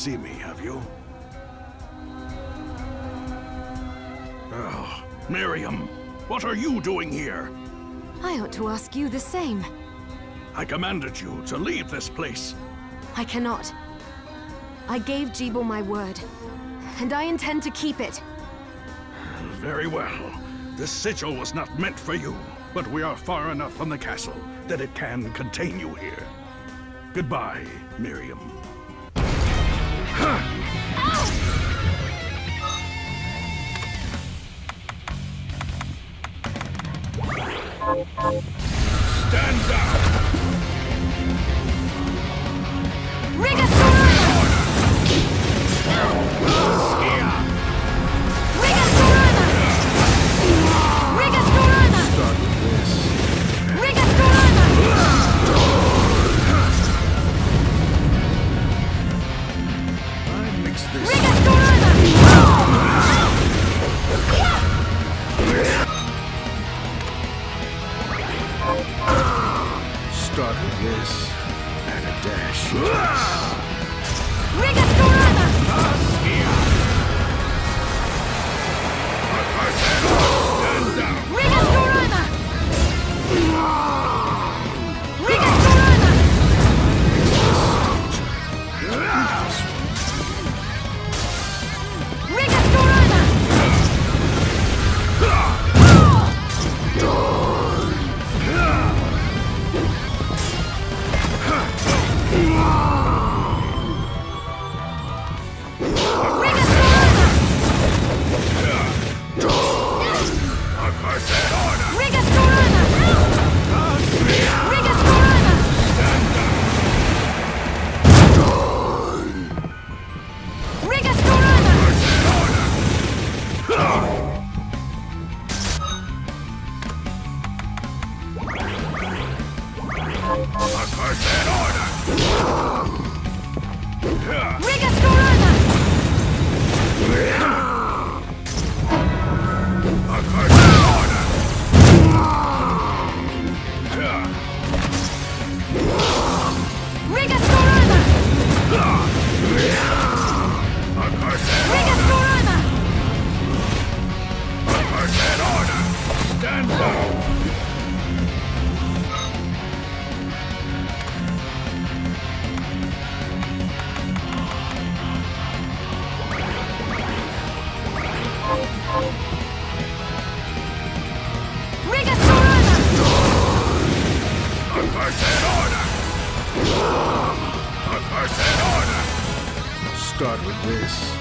see me, have you? Oh, Miriam, what are you doing here? I ought to ask you the same. I commanded you to leave this place. I cannot. I gave Gebel my word, and I intend to keep it. Very well. This sigil was not meant for you, but we are far enough from the castle that it can contain you here. Goodbye, Miriam. Stand down! Rigasorana! This. And a dash. start with this.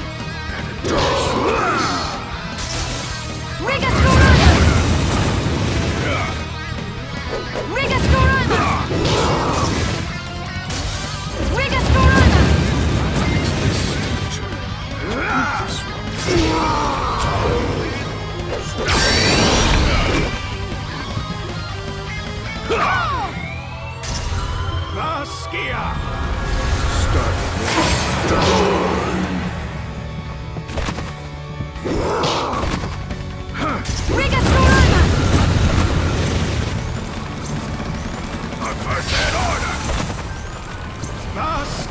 And a dog's Rigastorama! Rigastorama! Rigastorama! Baskia! Start with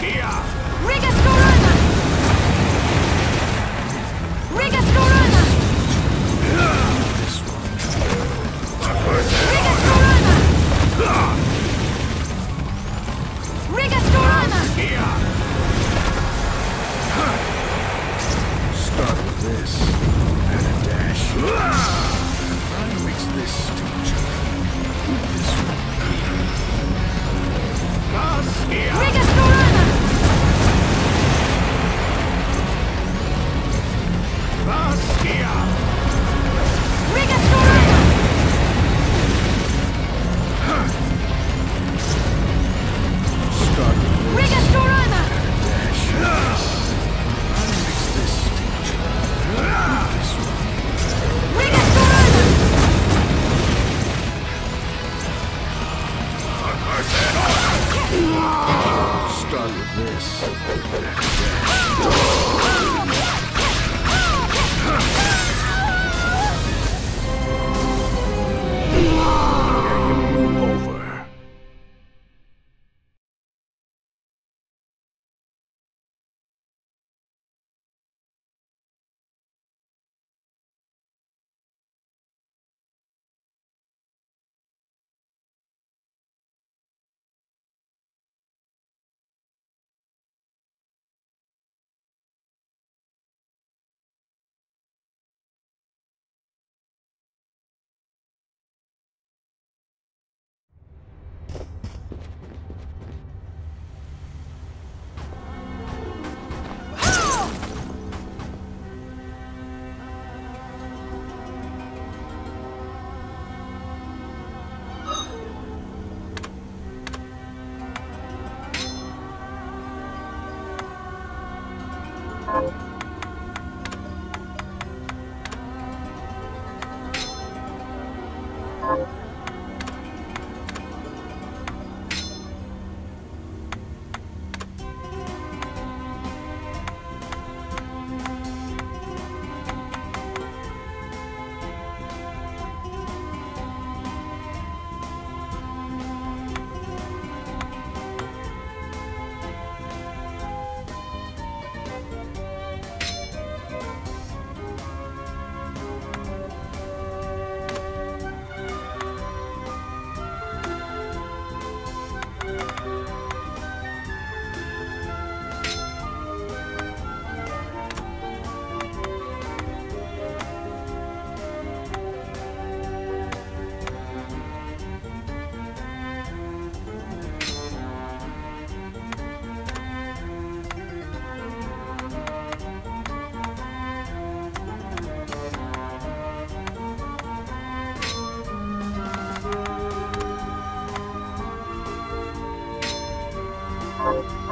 Here! Rigas Corona! Rigas Corona! Rigas Corona! Rigas Corona! Here! Start with this. And a dash. Try to mix this stupid. This one. Gas here! Rigas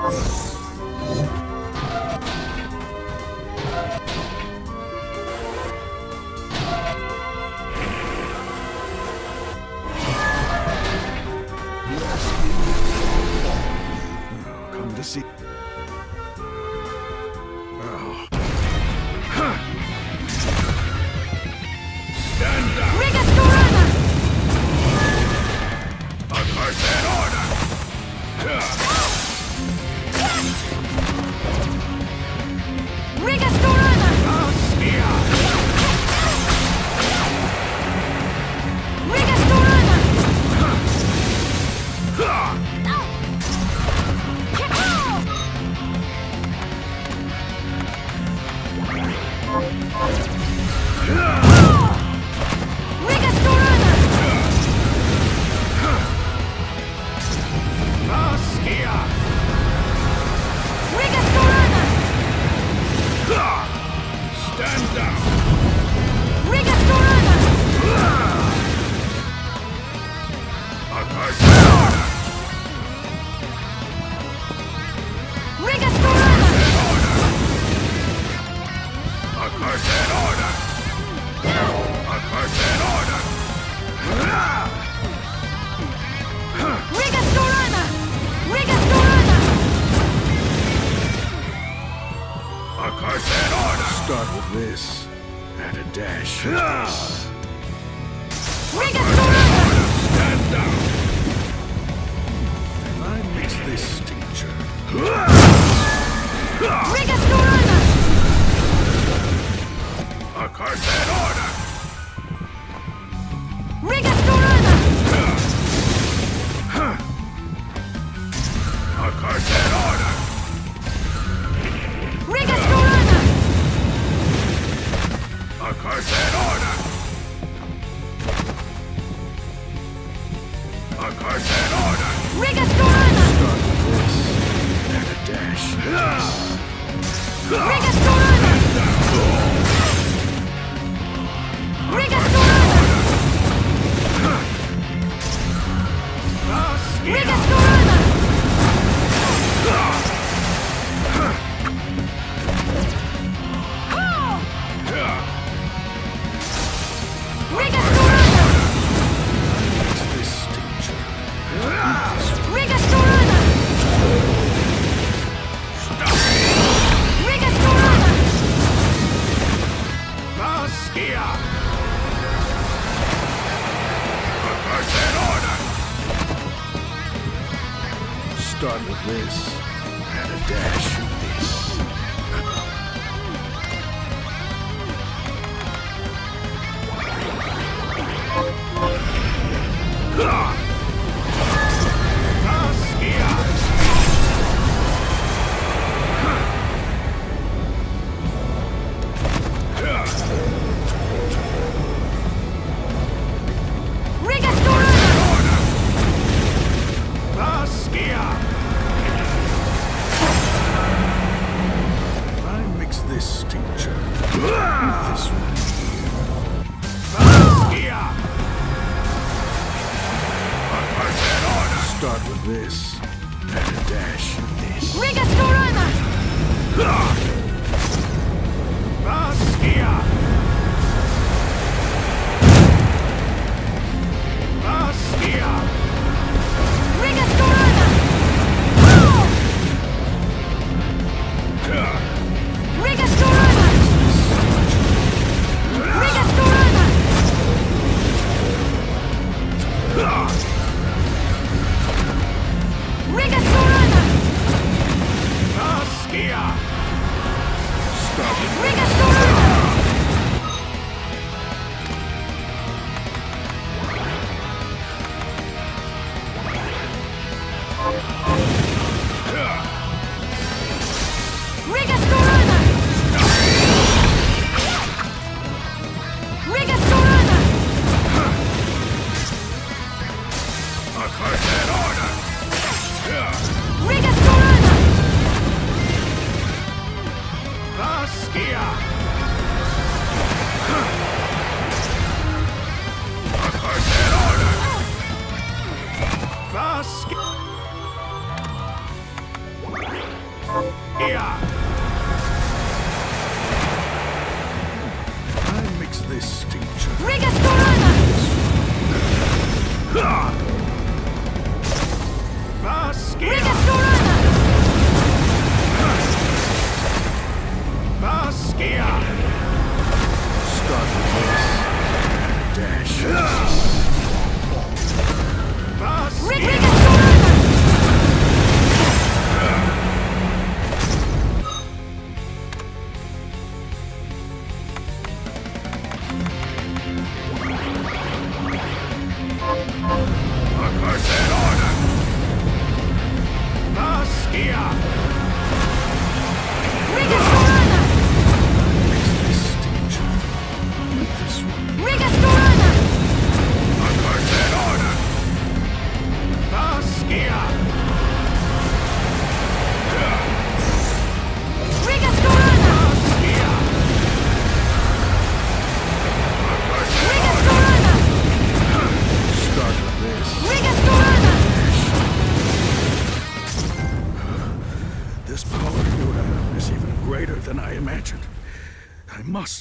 Rigasorana! Come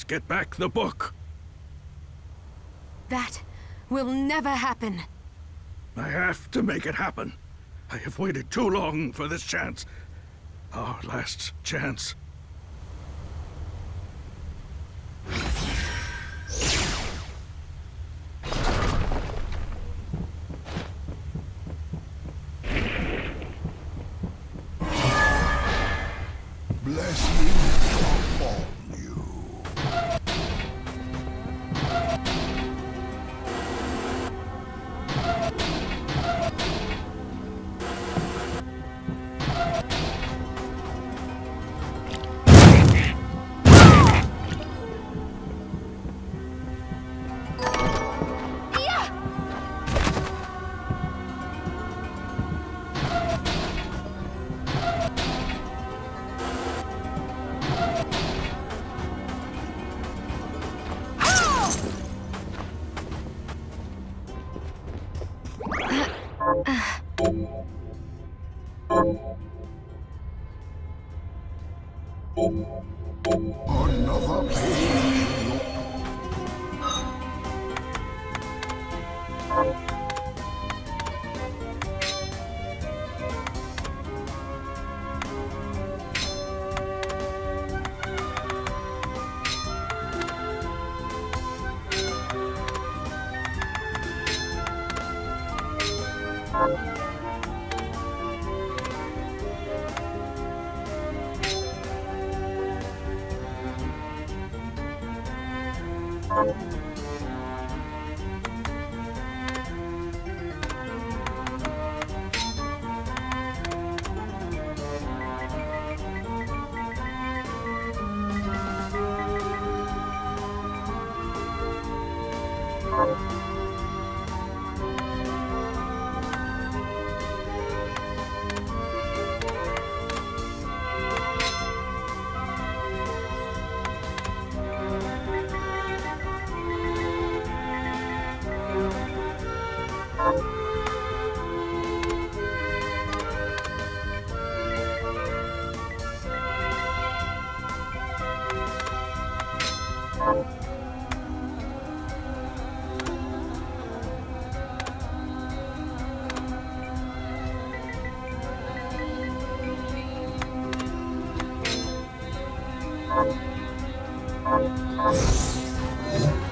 must get back the book. That will never happen. I have to make it happen. I have waited too long for this chance. Our last chance. Thank you.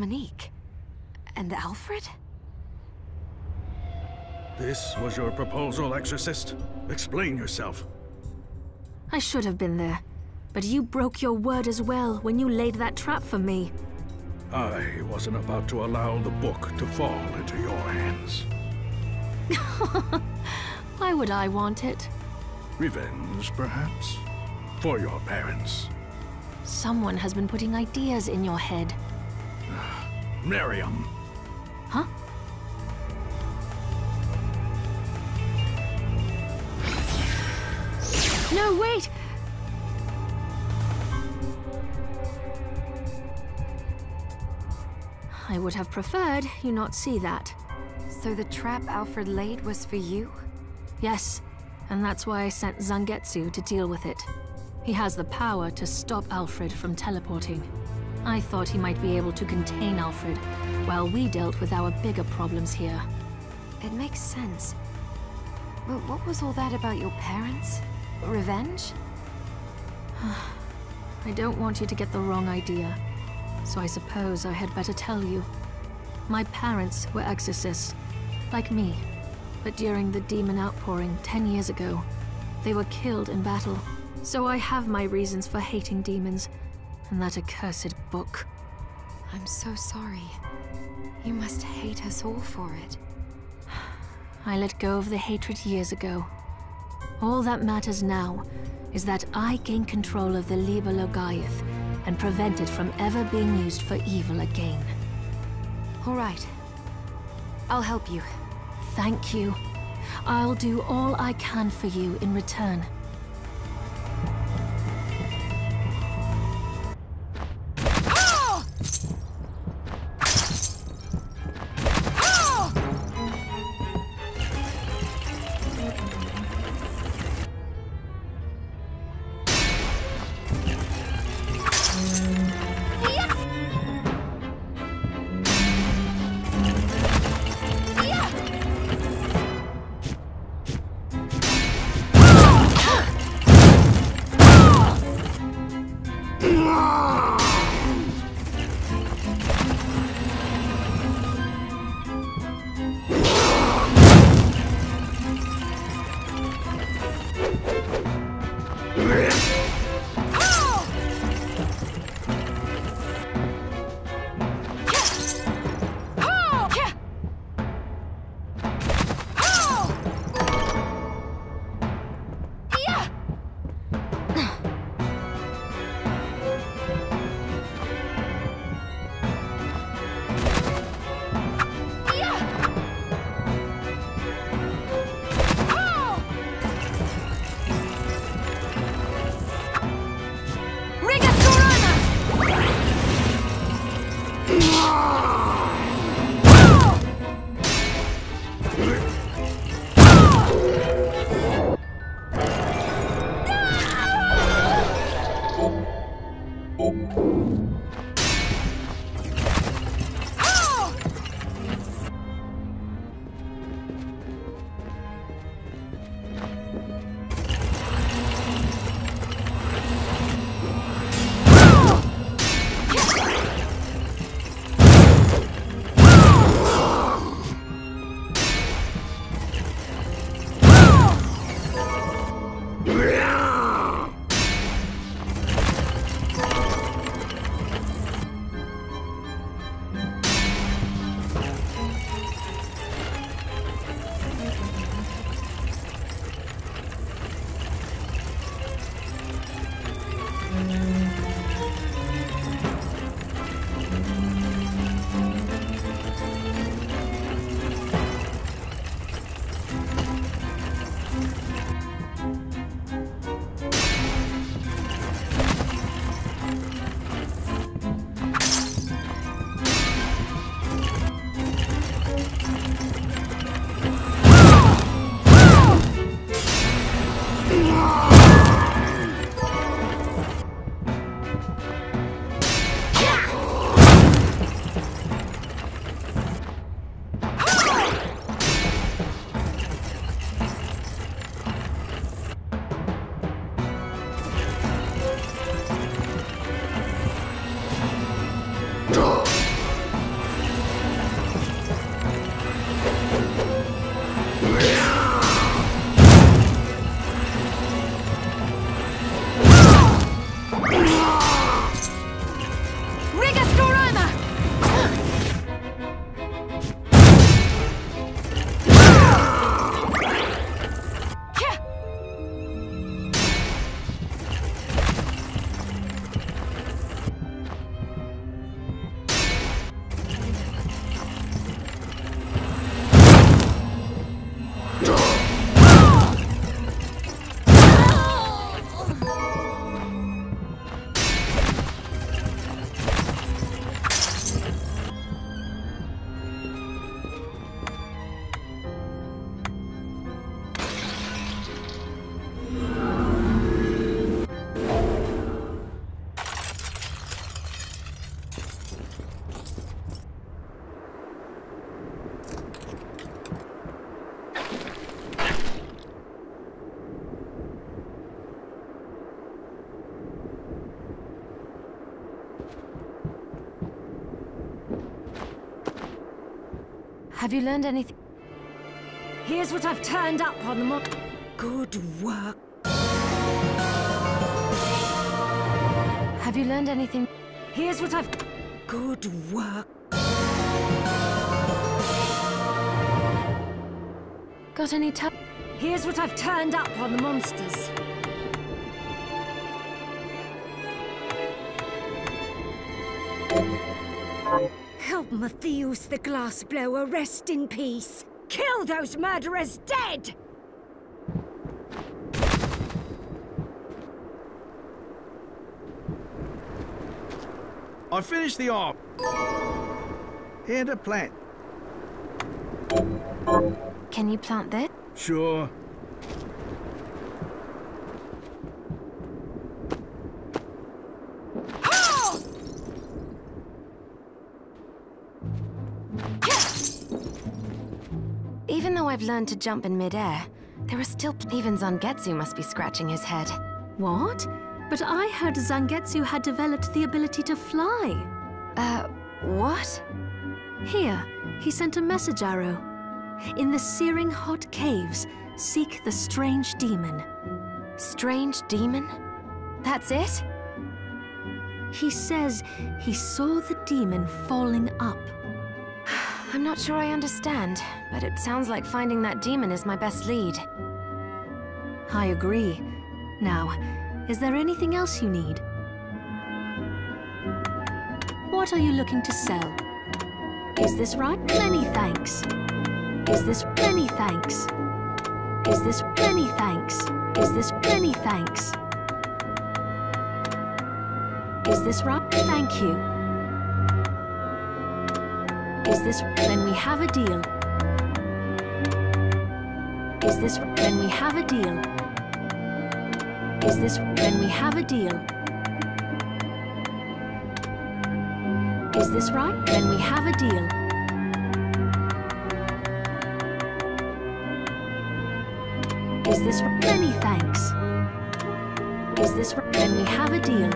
Dominique. And Alfred? This was your proposal, Exorcist? Explain yourself. I should have been there. But you broke your word as well when you laid that trap for me. I wasn't about to allow the book to fall into your hands. Why would I want it? Revenge, perhaps? For your parents. Someone has been putting ideas in your head. Miriam. Huh? No, wait! I would have preferred you not see that. So the trap Alfred laid was for you? Yes, and that's why I sent Zangetsu to deal with it. He has the power to stop Alfred from teleporting. I thought he might be able to contain Alfred, while we dealt with our bigger problems here. It makes sense. But what was all that about your parents? Revenge? I don't want you to get the wrong idea, so I suppose I had better tell you. My parents were exorcists, like me, but during the demon outpouring ten years ago, they were killed in battle. So I have my reasons for hating demons, and that accursed book. I'm so sorry. You must hate us all for it. I let go of the hatred years ago. All that matters now is that I gain control of the Liber and prevent it from ever being used for evil again. All right. I'll help you. Thank you. I'll do all I can for you in return. Have you learned anything? Here's what I've turned up on the mo- Good work. Have you learned anything? Here's what I've... Good work. Got any tu- Here's what I've turned up on the monsters. Help Matthias the Glassblower rest in peace. Kill those murderers dead! I finished the art. Here to plant. Can you plant this? Sure. Learned to jump in midair, there are still... Even Zangetsu must be scratching his head. What? But I heard Zangetsu had developed the ability to fly. Uh, what? Here, he sent a message arrow. In the searing hot caves, seek the strange demon. Strange demon? That's it? He says he saw the demon falling up. I'm not sure I understand, but it sounds like finding that demon is my best lead. I agree. Now, is there anything else you need? What are you looking to sell? Is this right? Many thanks. Is this many thanks? Is this many thanks? Is this many thanks? Is this right? Thank you. Is this then we have a deal? Is this then we have a deal? Is this then we have a deal? Is this right? Then we have a deal. Is this many thanks? Is this then we have a deal?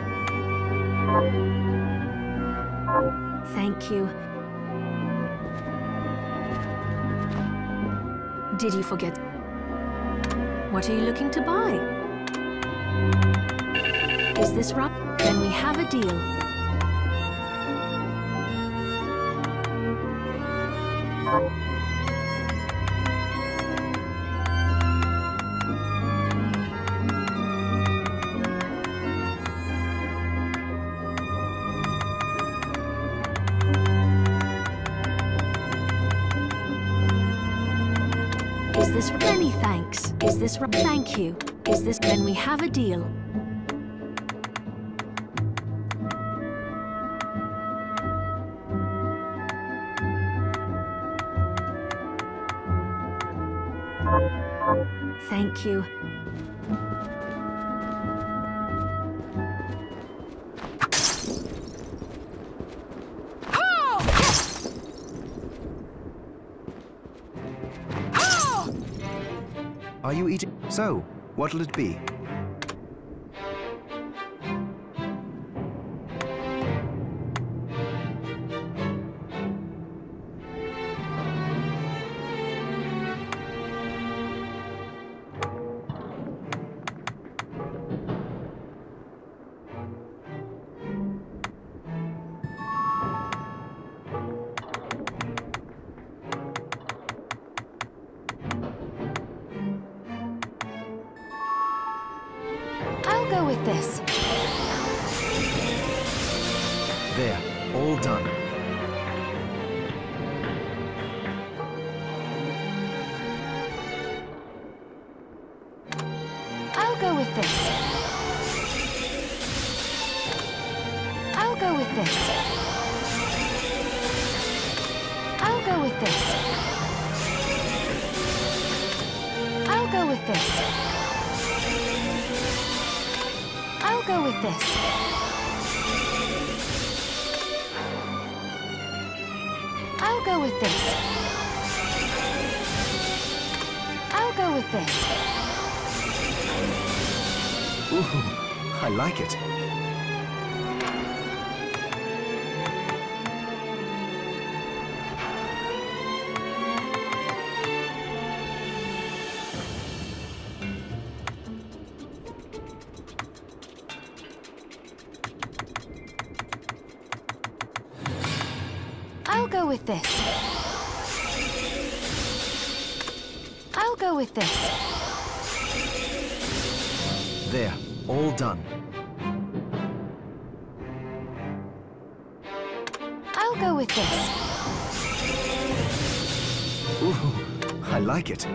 Thank you. Did you forget? What are you looking to buy? Is this right? Then we have a deal. This right? Thank you. Is this when we have a deal? Thank you. So, what'll it be? like it. I'll go with this. I'll go with this. There, all done. This. Ooh, I like it.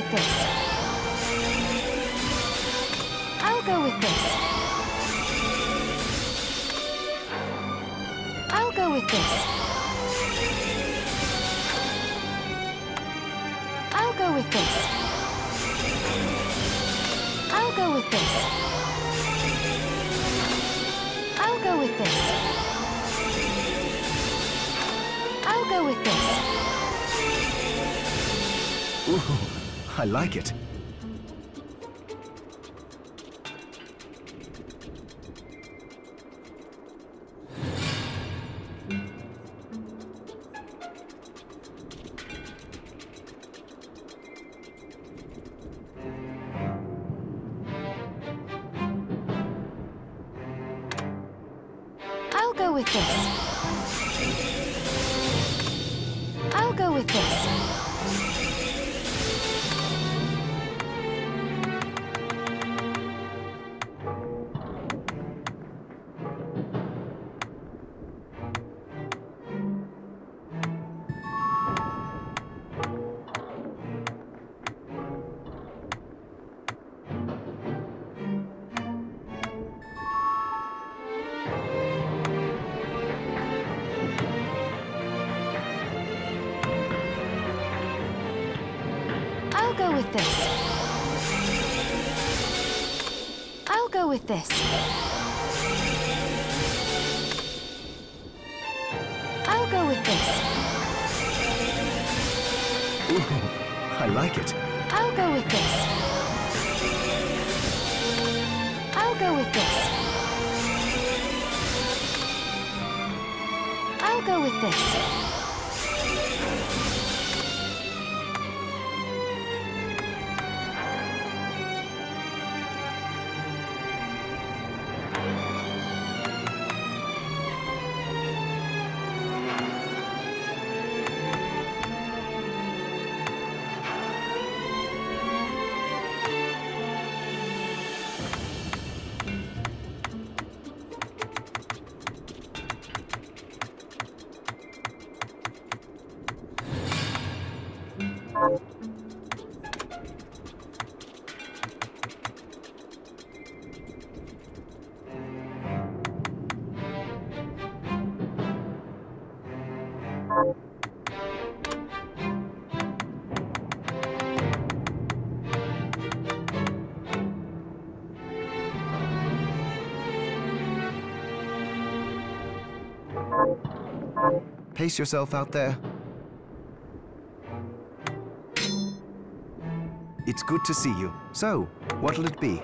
With this. I'll go with this. I like it. With this. I'll go with this. Ooh, I like it. I'll go with this. I'll go with this. I'll go with this. Pace yourself out there. It's good to see you. So, what'll it be?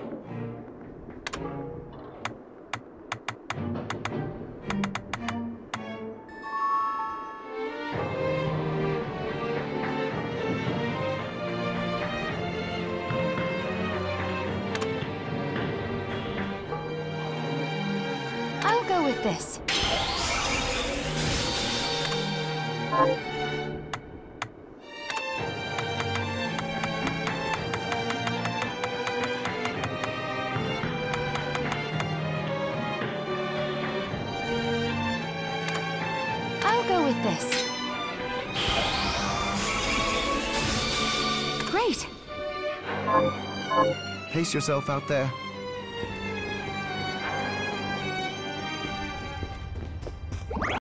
Yourself out there.